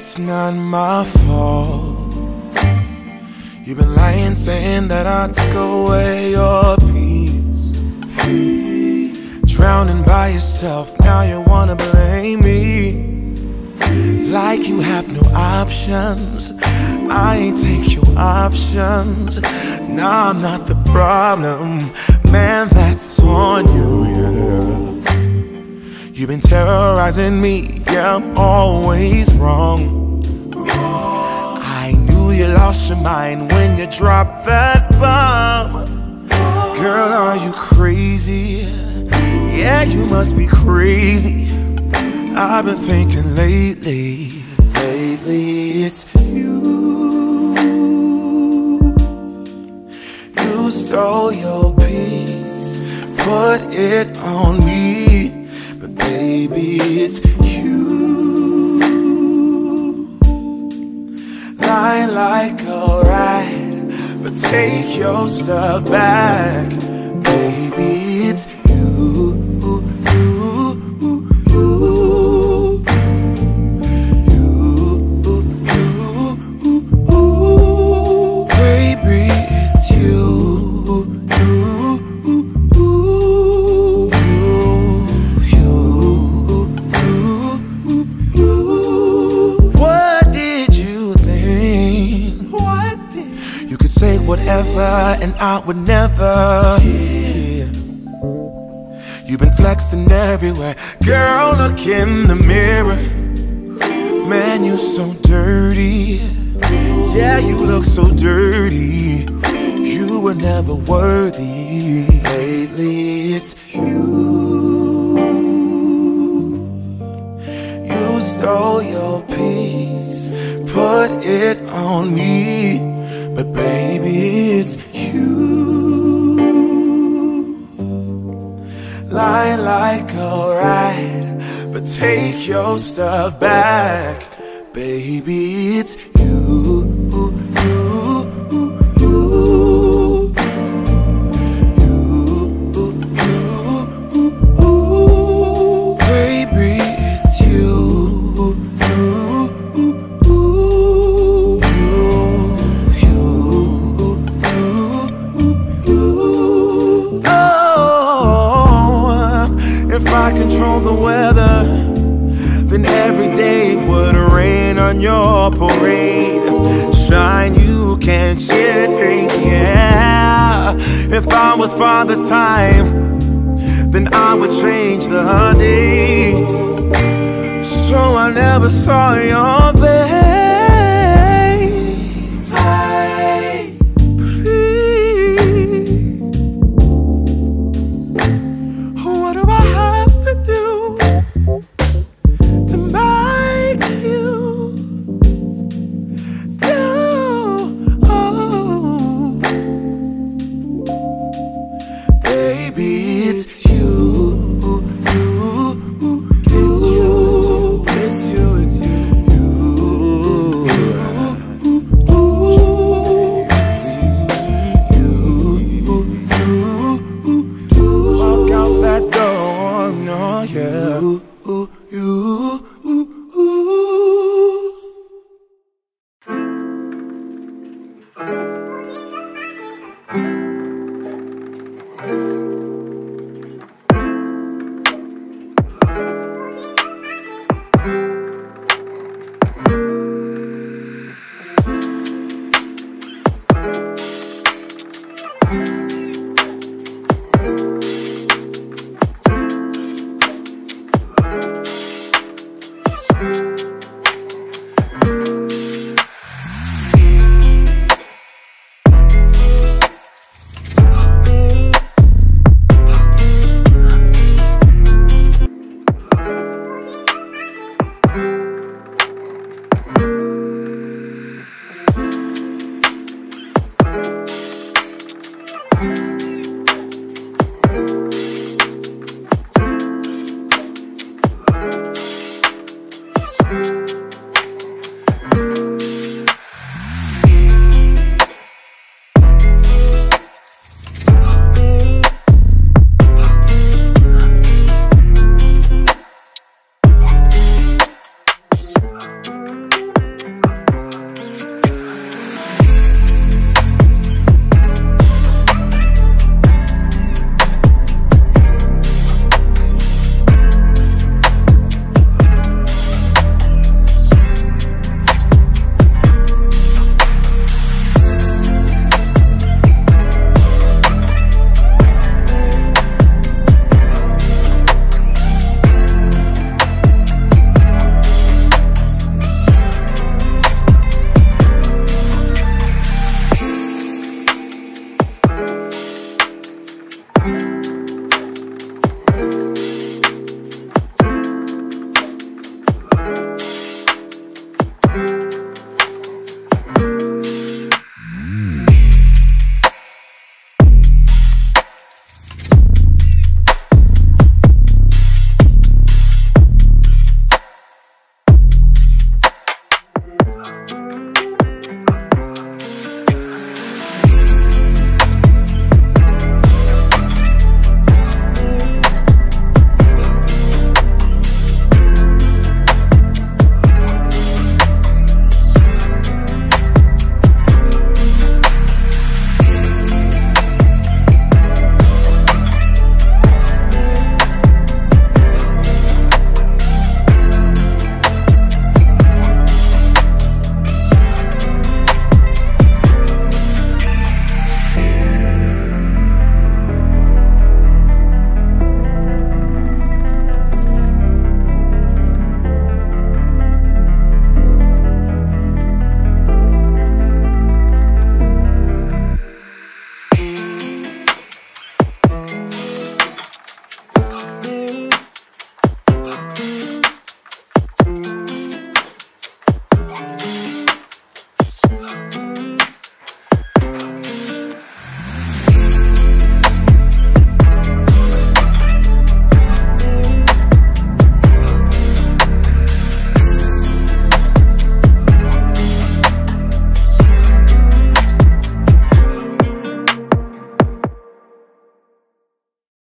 it's not my fault. You've been lying, saying that I took away your peace. Drowning by yourself, now you wanna blame me. Like you have no options. I ain't take your options. Nah, I'm not the problem. Man, that's on you. You've been terrorizing me, yeah, I'm always wrong. I knew you lost your mind when you dropped that bomb. Girl, are you crazy? Yeah, you must be crazy. I've been thinking lately, lately it's you. You stole your peace, put it on me, baby it's you. Lying like a rat, but take your stuff back, baby it's you. And I would never hear. You've been flexing everywhere, girl. Look in the mirror. Man, You're so dirty. Yeah, you look so dirty. You were never worthy. Lately, it's you. You stole your peace, put it on me. But baby, it's you. Lying like a rat, but take your stuff back. Baby, it's you. Parade. Shine, you can't change, yeah. If I was Father Time, then I would change the day. So I never saw your face. Bye.